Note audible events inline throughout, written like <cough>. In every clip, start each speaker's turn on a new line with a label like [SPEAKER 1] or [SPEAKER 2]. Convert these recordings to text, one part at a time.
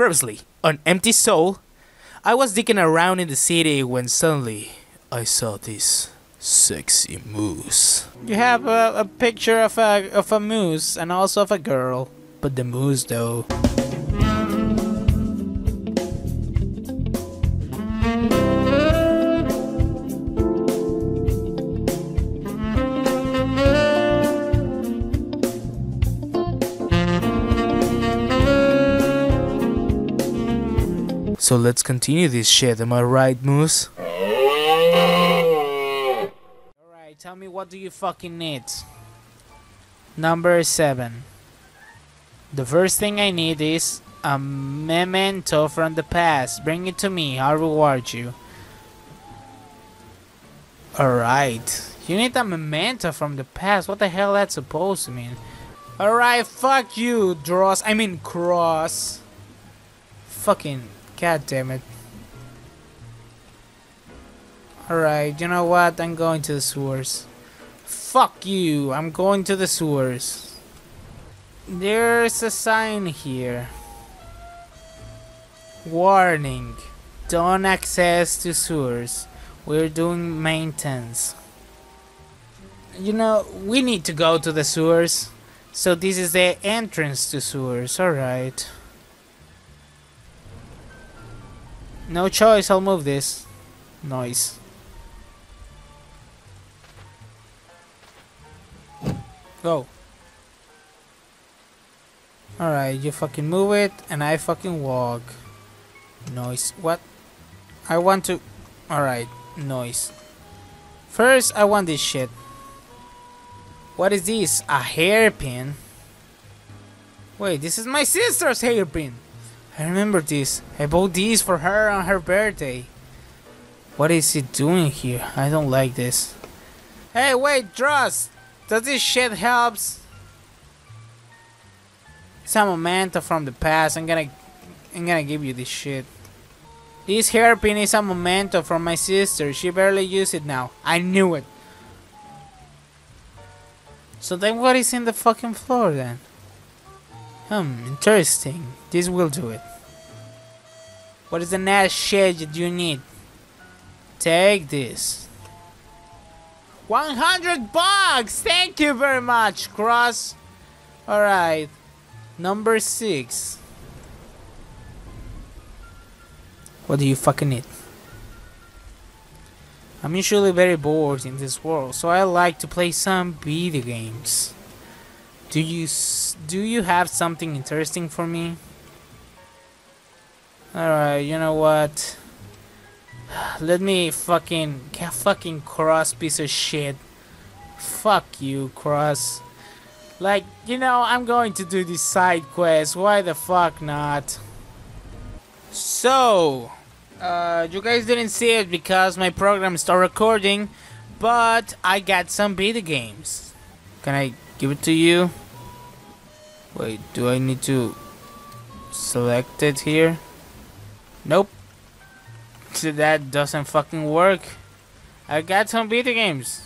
[SPEAKER 1] Previously, on Empty Soul, I was digging around in the city when suddenly I saw this sexy moose. You have a, a picture of a, of a moose and also of a girl, but the moose though. So let's continue this shit, am I right, Moose? Alright, tell me what do you fucking need? Number 7. The first thing I need is a memento from the past. Bring it to me, I'll reward you. Alright. You need a memento from the past. What the hell that's supposed to mean? Alright, fuck you, Dross. I mean, Cross. Fucking God damn it. Alright, you know what? I'm going to the sewers. Fuck you, I'm going to the sewers. There's a sign here. Warning. Don't access to sewers. We're doing maintenance. You know, we need to go to the sewers. So this is the entrance to sewers, alright. No choice, I'll move this. Noise. Go. Alright, you fucking move it, and I fucking walk. Noise. What? I want to... Alright, noise. First, I want this shit. What is this? A hairpin? Wait, this is my sister's hairpin! I remember this. I bought these for her on her birthday. What is he doing here? I don't like this. Hey, wait, Dross! Does this shit helps? Some memento from the past. I'm gonna, I'm gonna give you this shit. This hairpin is a memento from my sister. She barely uses it now. I knew it. So then what is in the fucking floor then? Hmm, interesting. This will do it. What is the next shit that you need? Take this. 100 bucks! Thank you very much, Cross. Alright. Number 6. What do you fucking need? I'm usually very bored in this world, so I like to play some video games. Do you do you have something interesting for me? Alright, you know what? <sighs> Let me fucking fucking cross piece of shit. Fuck you, cross. Like, you know, I'm going to do this side quest. Why the fuck not? So, uh, you guys didn't see it because my program started recording, but I got some beta games. Can I give it to you? Wait, do I need to select it here? Nope. <laughs> That doesn't fucking work. I got some beta games.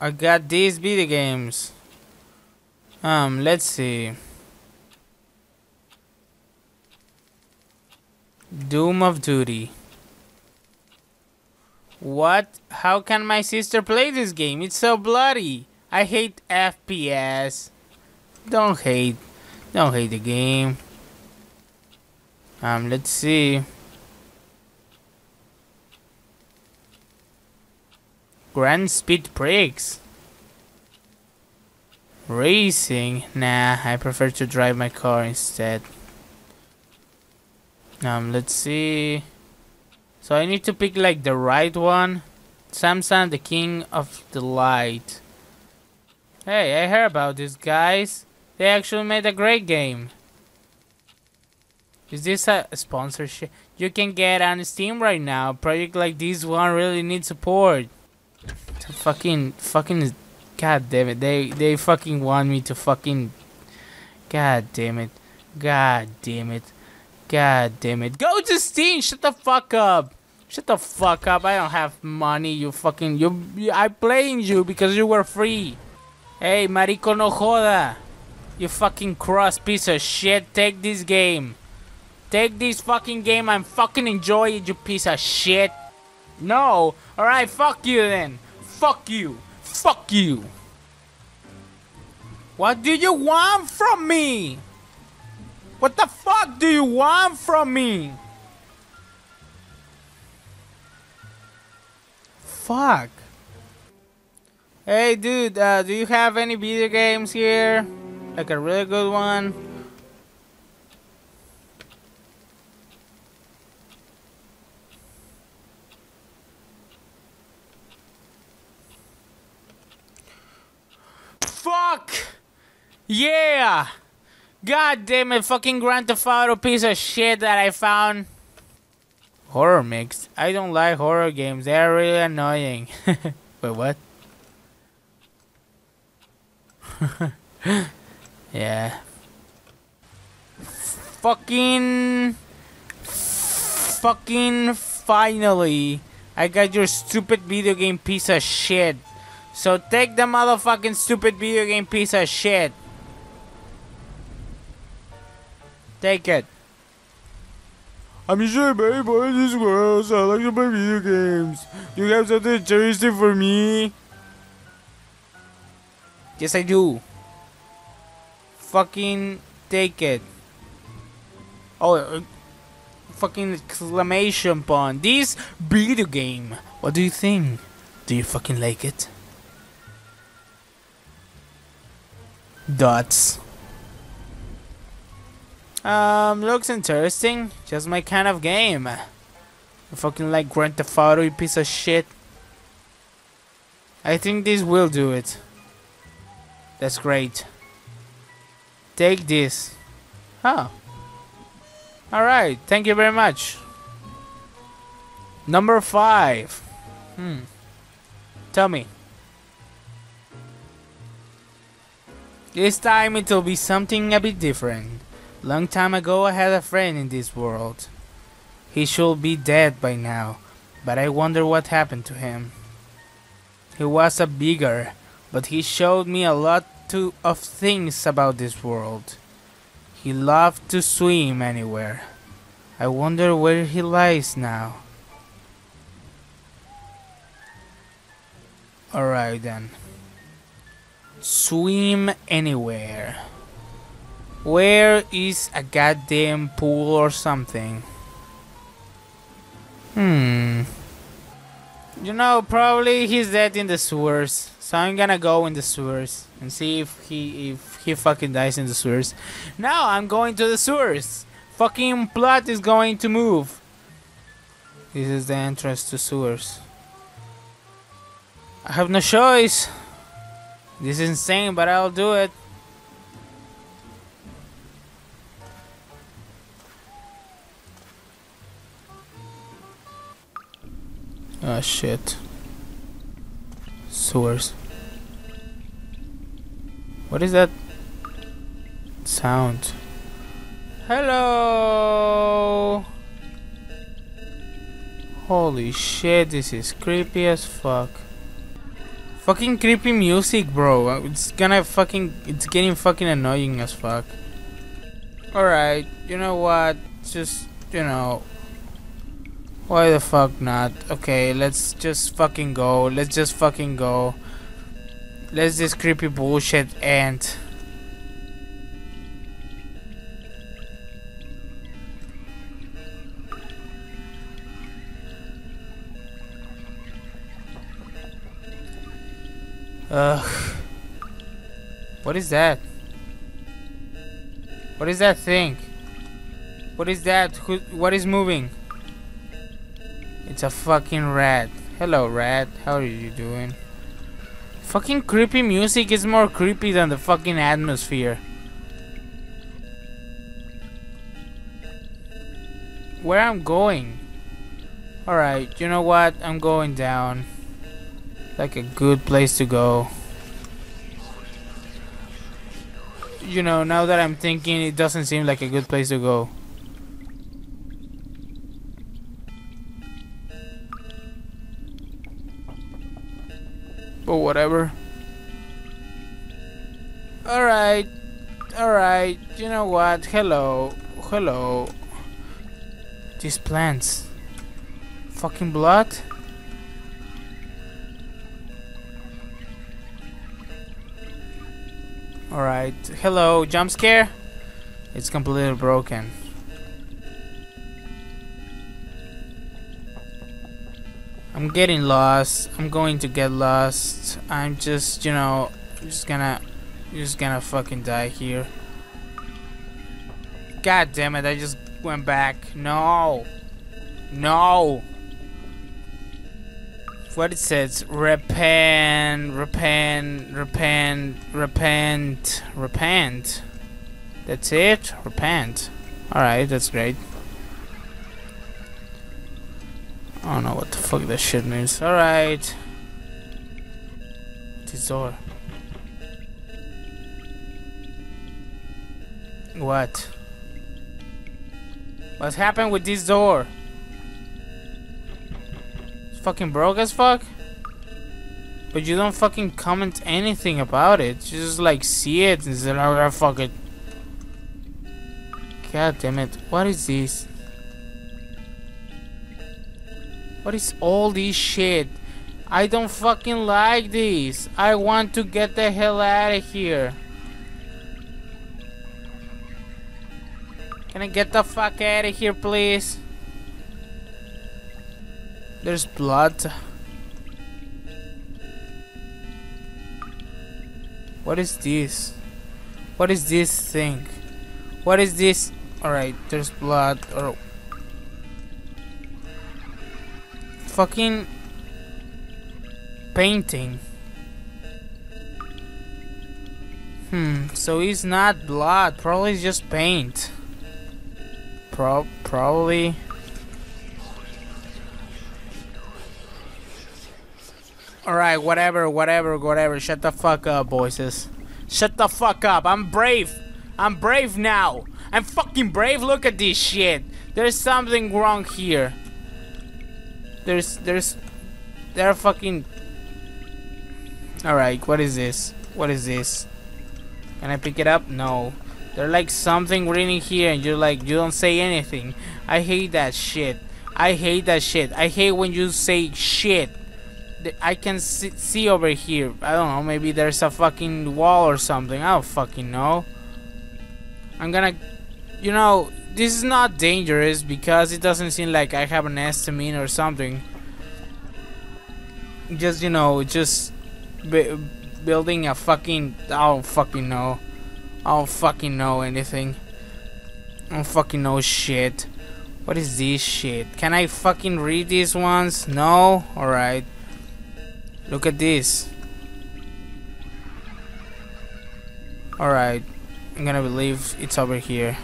[SPEAKER 1] I got these beta games. Um, let's see. Doom of Duty. What? How can my sister play this game? It's so bloody. I hate FPS. Don't hate. Don't hate the game. Um, let's see. Grand Speed Brakes. Racing? Nah, I prefer to drive my car instead. Um, let's see. So I need to pick like the right one. Samsung, the king of the light. Hey, I heard about these guys. They actually made a great game. Is this a sponsorship? You can get on Steam right now. Project like this one really needs support. fucking, fucking, god damn it. They, they fucking want me to fucking, god damn it. God damn it. God damn it. Go to Steam. Shut the fuck up. Shut the fuck up. I don't have money. You fucking, you, you I playing you because you were free. Hey, marico no joda. You fucking cross piece of shit. Take this game. Take this fucking game and fucking enjoy it, you piece of shit. No. Alright, fuck you then. Fuck you. Fuck you. What do you want from me? What the fuck do you want from me? Fuck. Hey dude, uh, do you have any video games here? Like a really good one? Fuck! Yeah! God damn it, fucking Grand Theft Auto piece of shit that I found. Horror mix? I don't like horror games, they're really annoying. <laughs> Wait, what? <laughs> yeah. Fucking... Fucking finally, I got your stupid video game piece of shit. So take the motherfucking stupid video game piece of shit. Take it. I'm a baby boy in this world, so I like to play video games. Do you have something interesting for me? Yes, I do. Fucking take it. Oh, uh, fucking exclamation point. This video game. What do you think? Do you fucking like it? Dots. Um, looks interesting. Just my kind of game. I fucking like Grand Theft Auto, you piece of shit. I think this will do it. That's great. Take this. Huh. Alright, thank you very much. Number five. Hmm. Tell me. This time it'll be something a bit different. Long time ago I had a friend in this world. He should be dead by now, but I wonder what happened to him. He was a bigger, but he showed me a lot to, of things about this world. He loved to swim anywhere. I wonder where he lies now. Alright then. Swim anywhere. Where is a goddamn pool or something? Hmm. You know, probably he's dead in the sewers. So I'm gonna go in the sewers and see if he if he fucking dies in the sewers. Now I'm going to the sewers. Fucking plot is going to move. This is the entrance to sewers. I have no choice. This is insane, but I'll do it. Ah, shit. Sewers. What is that sound? Hello! Holy shit, this is creepy as fuck. Fucking creepy music, bro. Uh, it's gonna fucking... It's getting fucking annoying as fuck. Alright, you know what? Just, you know... Why the fuck not? Okay, let's just fucking go. Let's just fucking go. Let's this creepy bullshit end. Ugh. What is that? What is that thing? What is that? Who, what is moving? It's a fucking rat. Hello, rat. How are you doing? Fucking creepy music is more creepy than the fucking atmosphere. Where I'm going? Alright, you know what? I'm going down like a good place to go. You know, now that I'm thinking, it doesn't seem like a good place to go. Whatever. Alright. Alright. You know what? Hello. Hello. These plants. Fucking blood? Alright. Hello, jump scare? It's completely broken. I'm getting lost. I'm going to get lost. I'm just, you know, just gonna, just gonna fucking die here. God damn it! I just went back. No, no. What it says? Repent, repent, repent, repent, repent. That's it. Repent. All right, that's great. I don't know what the fuck that shit means. Alright. This door. What? What's happened with this door? It's fucking broke as fuck? But you don't fucking comment anything about it. You just like see it and say, oh, fuck it. God damn it. What is this? What is all this shit? I don't fucking like this. I want to get the hell out of here. Can I get the fuck out of here, please? There's blood. What is this? What is this thing? What is this? Alright, there's blood. Or fucking painting. Hmm, so it's not blood, probably just paint. Pro probably. Alright, whatever, whatever, whatever. Shut the fuck up, voices. Shut the fuck up. I'm brave. I'm brave now. I'm fucking brave. Look at this shit. There's something wrong here. There's, there's, there are fucking. Alright, what is this? What is this? Can I pick it up? No. They're like something written here and you're like, you don't say anything. I hate that shit. I hate that shit. I hate when you say shit. I can see, see over here. I don't know, maybe there's a fucking wall or something. I don't fucking know. I'm gonna, you know, this is not dangerous because it doesn't seem like I have an estimate or something. Just, you know, just building a fucking... I don't fucking know. I don't fucking know anything. I don't fucking know shit. What is this shit? Can I fucking read these ones? No? Alright. Look at this. Alright. I'm gonna believe it's over here.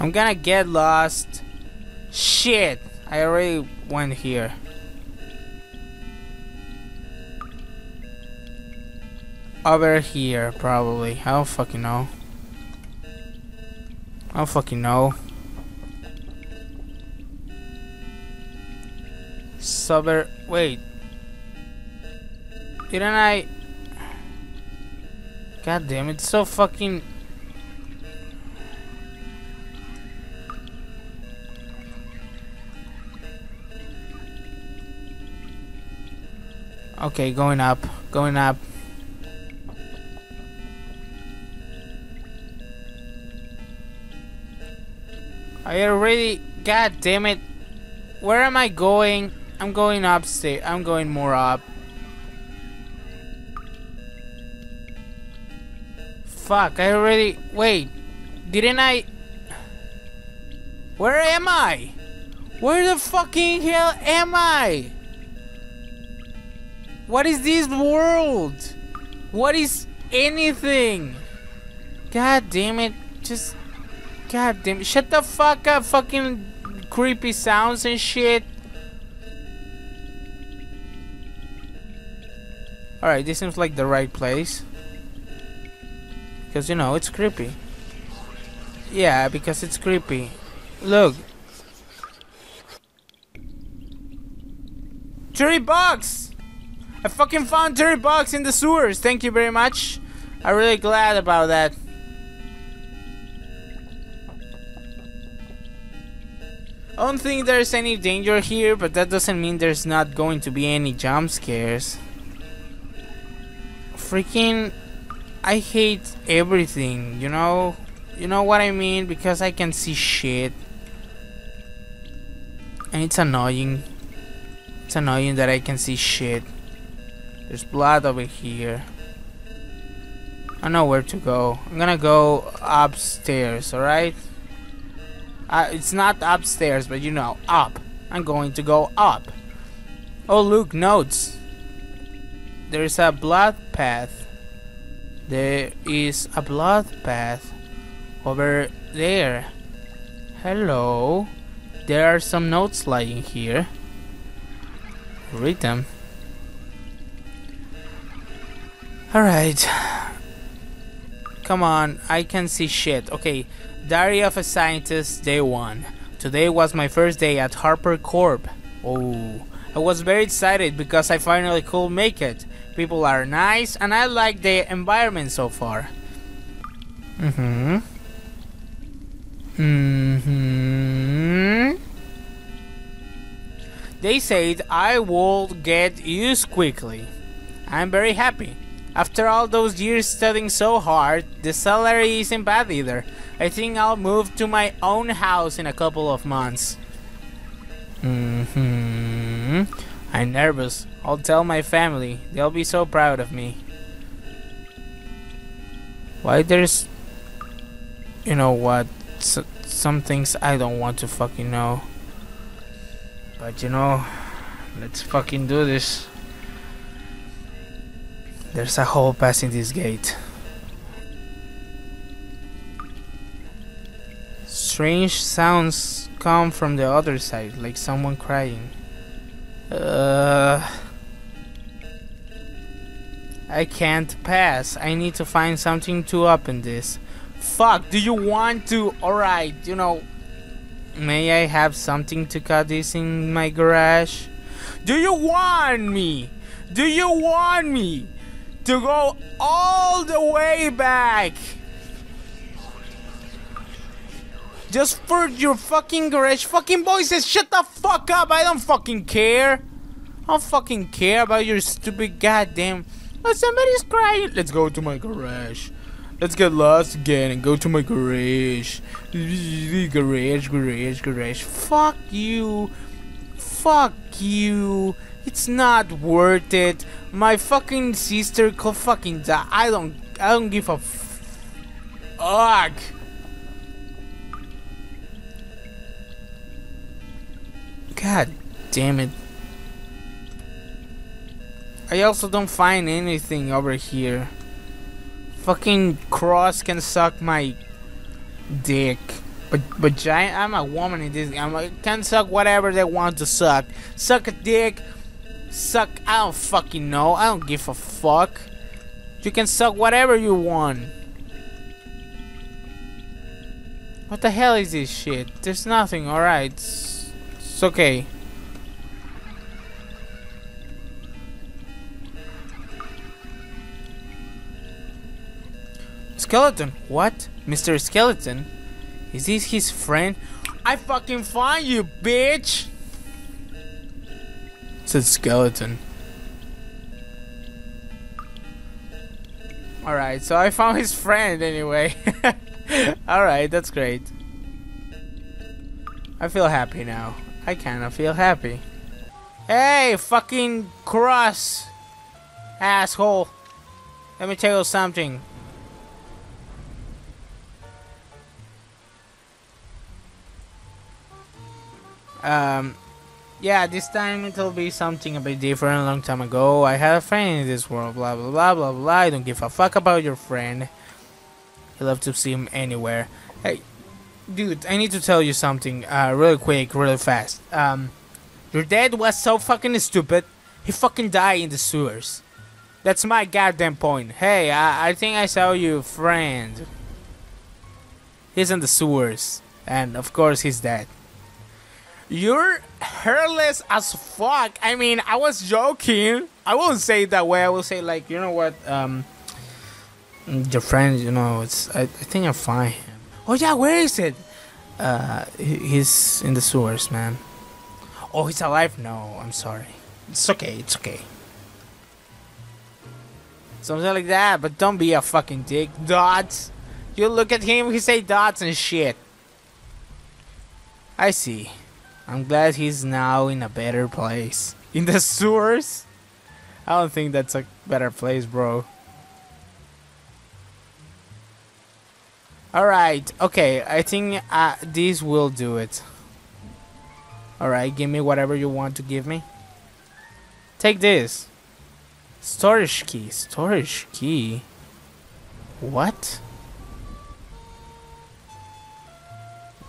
[SPEAKER 1] I'm gonna get lost. Shit! I already went here. Over here, probably. I don't fucking know. I don't fucking know. Sober. Wait. Didn't I. God damn, it's so fucking. Okay, going up. Going up. I already... God damn it. Where am I going? I'm going upstairs. I'm going more up. Fuck, I already... Wait. Didn't I... Where am I? Where the fucking hell am I? What is this world? What is anything? God damn it. Just. God damn it. Shut the fuck up, fucking creepy sounds and shit. Alright, this seems like the right place. Because, you know, it's creepy. Yeah, because it's creepy. Look. Three bucks! I fucking found 30 box in the sewers. Thank you very much. I'm really glad about that. I don't think there's any danger here, but that doesn't mean there's not going to be any jump scares. Freaking... I hate everything, you know? You know what I mean? Because I can see shit. And it's annoying. It's annoying that I can see shit. There's blood over here. I know where to go. I'm gonna go upstairs, alright? Uh, it's not upstairs, but you know, up. I'm going to go up. Oh, look, notes. There's a blood path. There is a blood path over there. Hello. There are some notes lying here. Read them. Alright. Come on, I can see shit. Okay, Diary of a Scientist, Day 1. Today was my first day at Harper Corp. Oh, I was very excited because I finally could make it. People are nice and I like the environment so far. Mm-hmm. Mm-hmm. They said I would get used quickly. I'm very happy. After all those years studying so hard, the salary isn't bad either. I think I'll move to my own house in a couple of months. Mm-hmm. I'm nervous. I'll tell my family. They'll be so proud of me. Why there's... You know what? Some things I don't want to fucking know. But you know, let's fucking do this. There's a hole passing this gate. Strange sounds come from the other side, like someone crying. Uh, I can't pass. I need to find something to open this. Fuck, do you want to? Alright, you know, may I have something to cut this in my garage? Do you want me? Do you want me? To go all the way back. Just for your fucking garage fucking voices, shut the fuck up, I don't fucking care. I don't fucking care about your stupid goddamn... Oh, somebody's crying. Let's go to my garage. Let's get lost again and go to my garage. Garage, garage, garage. Fuck you. Fuck you. It's not worth it. My fucking sister could fucking die. I don't. I don't give a fuck. God damn it. I also don't find anything over here. Fucking cross can suck my dick. But but giant I'm a woman in this game. I can suck whatever they want to suck. Suck a dick, Suck, I don't fucking know. I don't give a fuck. You can suck whatever you want. What the hell is this shit? There's nothing, alright. It's, it's okay. Skeleton. What? Mr. Skeleton? Is this his friend? I fucking find you, bitch! It's a skeleton. Alright, so I found his friend anyway. <laughs> Alright, that's great. I feel happy now. I kinda feel happy. Hey, fucking cross! Asshole! Let me tell you something. Um, yeah, this time it'll be something a bit different. A long time ago, I had a friend in this world. Blah blah blah blah blah. I don't give a fuck about your friend. You love to see him anywhere. Hey, dude, I need to tell you something. Uh, really quick, really fast. Um, your dad was so fucking stupid. He fucking died in the sewers. That's my goddamn point. Hey, I, I think I saw you friend. He's in the sewers, and of course he's dead. You're hairless as fuck. I mean, I was joking. I won't say it that way. I will say like, you know what? Um, your friend, you know, it's. I, I think I find him. Oh yeah, where is it? Uh, he's in the sewers, man. Oh, he's alive? No, I'm sorry. It's okay, it's okay. Something like that, but don't be a fucking dick. Dots! You look at him, he say dots and shit. I see. I'm glad he's now in a better place. In the sewers? I don't think that's a better place, bro. Alright, okay, I think uh, this will do it. Alright, give me whatever you want to give me. Take this. Storage key. Storage key? What?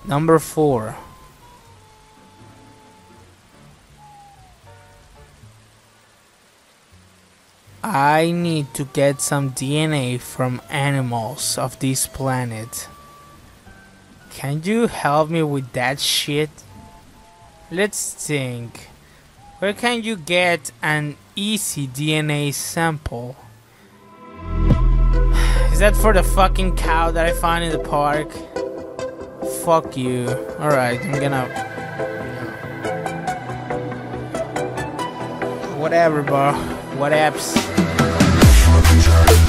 [SPEAKER 1] Number four. I need to get some DNA from animals of this planet. Can you help me with that shit? Let's think. Where can you get an easy DNA sample? <sighs> Is that for the fucking cow that I found in the park? Fuck you. Alright, I'm gonna... Whatever, bro. What apps? time.